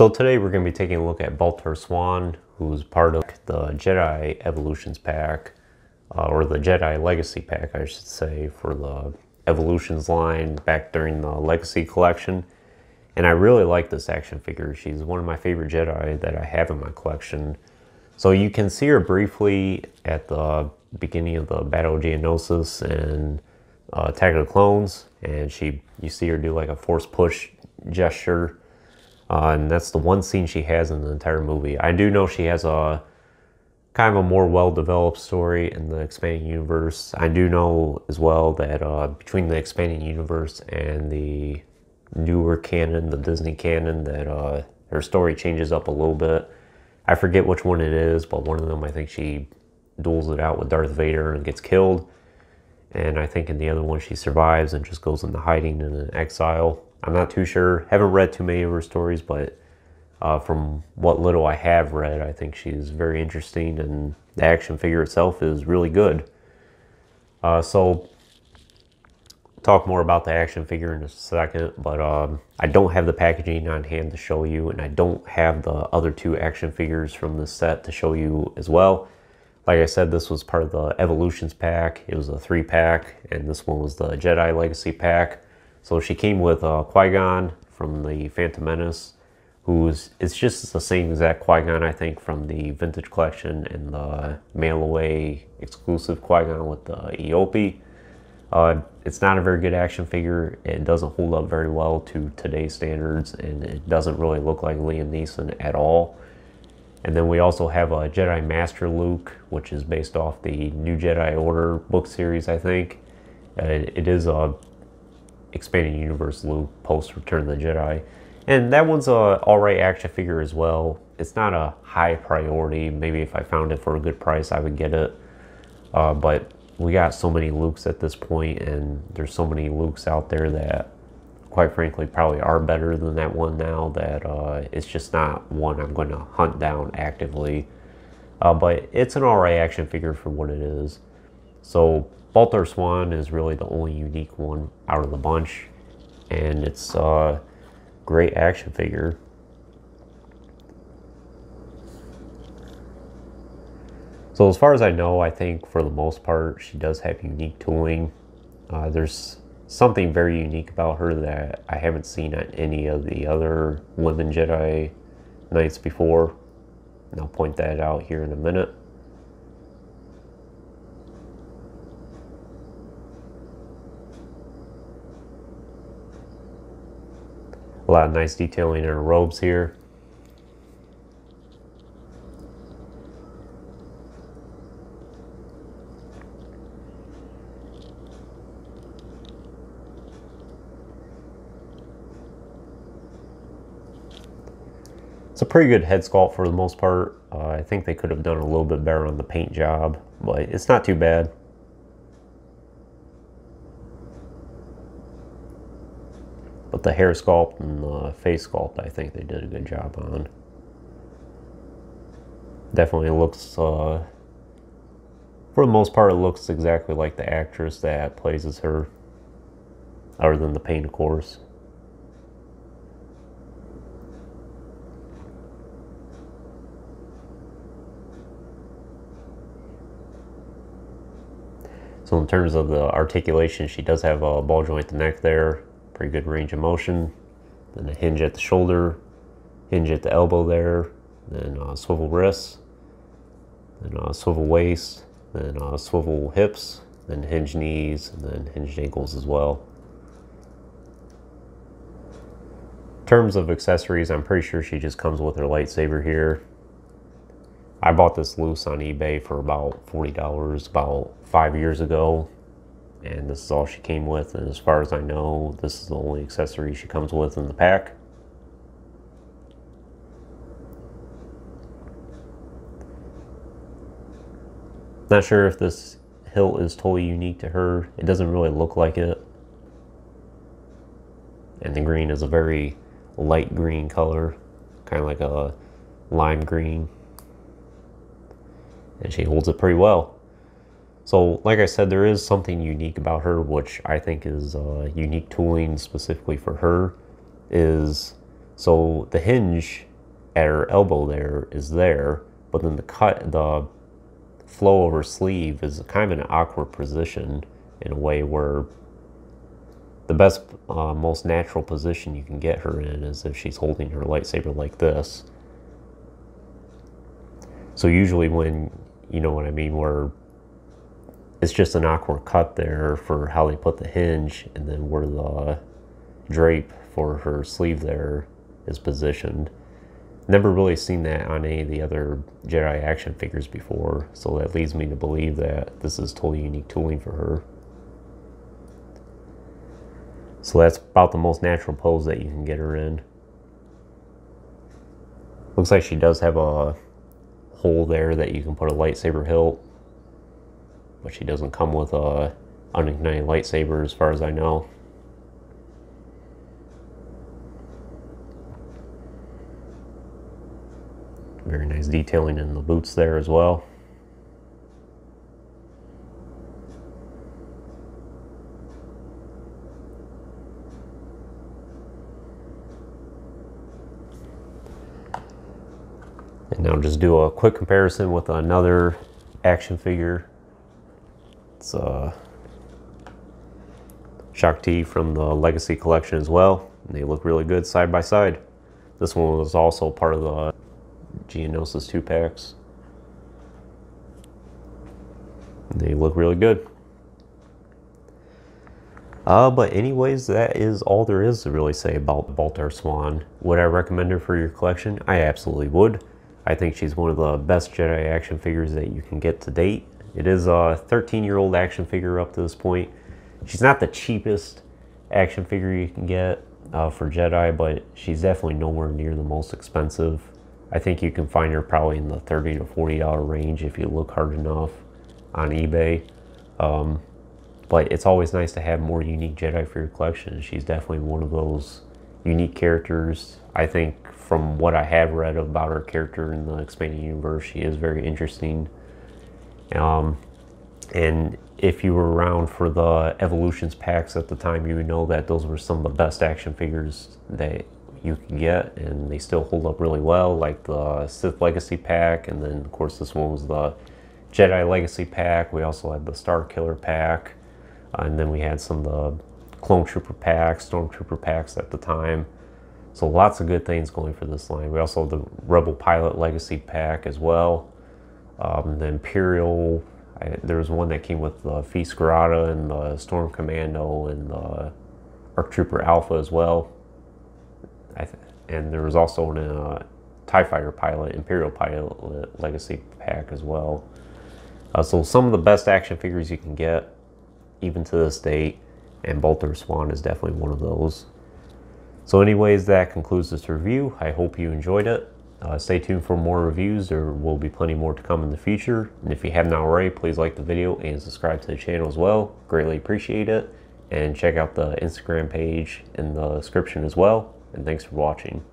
So today we're going to be taking a look at Bultar Swan, who's part of the Jedi Evolutions pack, uh, or the Jedi Legacy pack, I should say, for the Evolutions line back during the Legacy collection. And I really like this action figure. She's one of my favorite Jedi that I have in my collection. So you can see her briefly at the beginning of the Battle of Geonosis and uh, Attack of the Clones, and she you see her do like a force push gesture uh, and that's the one scene she has in the entire movie. I do know she has a kind of a more well-developed story in the expanding universe. I do know as well that uh, between the expanding universe and the newer canon, the Disney canon, that uh, her story changes up a little bit. I forget which one it is, but one of them I think she duels it out with Darth Vader and gets killed. And I think in the other one she survives and just goes into hiding in an exile. I'm not too sure. Haven't read too many of her stories, but uh, from what little I have read, I think she's very interesting, and the action figure itself is really good. Uh, so, talk more about the action figure in a second, but um, I don't have the packaging on hand to show you, and I don't have the other two action figures from this set to show you as well. Like I said, this was part of the Evolutions pack. It was a three pack, and this one was the Jedi Legacy pack. So she came with uh, Qui-Gon from the Phantom Menace, who's, it's just the same exact Qui-Gon, I think, from the Vintage Collection and the mail away exclusive Qui-Gon with the Eopie. Uh, it's not a very good action figure. It doesn't hold up very well to today's standards, and it doesn't really look like Liam Neeson at all. And then we also have a Jedi Master Luke, which is based off the New Jedi Order book series, I think. Uh, it is a expanding universe Luke post Return of the Jedi. And that one's a alright action figure as well. It's not a high priority. Maybe if I found it for a good price, I would get it. Uh, but we got so many Lukes at this point, and there's so many Lukes out there that, quite frankly, probably are better than that one now. That uh, it's just not one I'm going to hunt down actively. Uh, but it's an alright action figure for what it is. So Bultar Swan is really the only unique one out of the bunch, and it's a great action figure. So as far as I know, I think for the most part, she does have unique tooling. Uh, there's something very unique about her that I haven't seen at any of the other women Jedi Knights before. And I'll point that out here in a minute. A lot of nice detailing in her robes here. It's a pretty good head sculpt for the most part. Uh, I think they could have done a little bit better on the paint job, but it's not too bad. But the hair sculpt and the face sculpt, I think they did a good job on. Definitely looks, uh, for the most part, it looks exactly like the actress that plays as her, other than the paint, of course. So in terms of the articulation, she does have a ball joint neck there pretty good range of motion. Then a hinge at the shoulder, hinge at the elbow there, then uh, swivel wrists, then uh, swivel waist, then uh, swivel hips, then hinge knees, and then hinged ankles as well. In terms of accessories, I'm pretty sure she just comes with her lightsaber here. I bought this loose on eBay for about $40 about five years ago and this is all she came with and as far as I know this is the only accessory she comes with in the pack. Not sure if this hilt is totally unique to her. It doesn't really look like it. And the green is a very light green color kind of like a lime green. And she holds it pretty well so like I said, there is something unique about her, which I think is uh, unique tooling specifically for her, is so the hinge at her elbow there is there, but then the cut, the flow of her sleeve is kind of an awkward position in a way where the best, uh, most natural position you can get her in is if she's holding her lightsaber like this. So usually when, you know what I mean, where it's just an awkward cut there for how they put the hinge and then where the drape for her sleeve there is positioned. Never really seen that on any of the other Jedi action figures before, so that leads me to believe that this is totally unique tooling for her. So that's about the most natural pose that you can get her in. Looks like she does have a hole there that you can put a lightsaber hilt. But she doesn't come with a unignited lightsaber as far as I know. Very nice detailing in the boots there as well. And now just do a quick comparison with another action figure. It's uh, Shaak Ti from the Legacy Collection as well. And they look really good side by side. This one was also part of the Geonosis 2 packs. They look really good. Uh, but anyways, that is all there is to really say about Bultar Swan. Would I recommend her for your collection? I absolutely would. I think she's one of the best Jedi action figures that you can get to date. It is a 13-year-old action figure up to this point. She's not the cheapest action figure you can get uh, for Jedi, but she's definitely nowhere near the most expensive. I think you can find her probably in the 30 to $40 range if you look hard enough on eBay. Um, but it's always nice to have more unique Jedi for your collection. She's definitely one of those unique characters. I think from what I have read about her character in the expanding universe, she is very interesting. Um, and if you were around for the Evolutions packs at the time, you know that those were some of the best action figures that you can get, and they still hold up really well, like the Sith Legacy pack, and then of course this one was the Jedi Legacy pack. We also had the Star Killer pack, and then we had some of the Clone Trooper packs, Stormtrooper packs at the time. So lots of good things going for this line. We also have the Rebel Pilot Legacy pack as well. Um, the Imperial, I, there was one that came with the Feast Grata and the Storm Commando and the Arc Trooper Alpha as well and there was also a uh, TIE Fighter pilot, Imperial pilot legacy pack as well. Uh, so some of the best action figures you can get, even to this date, and Bultar Swan is definitely one of those. So anyways, that concludes this review. I hope you enjoyed it. Uh, stay tuned for more reviews. There will be plenty more to come in the future. And if you haven't already, please like the video and subscribe to the channel as well. Greatly appreciate it. And check out the Instagram page in the description as well and thanks for watching.